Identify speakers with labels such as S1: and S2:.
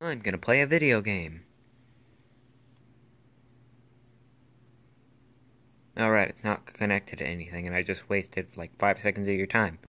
S1: I'm gonna play a video game. Alright, it's not connected to anything, and I just wasted like five seconds of your time.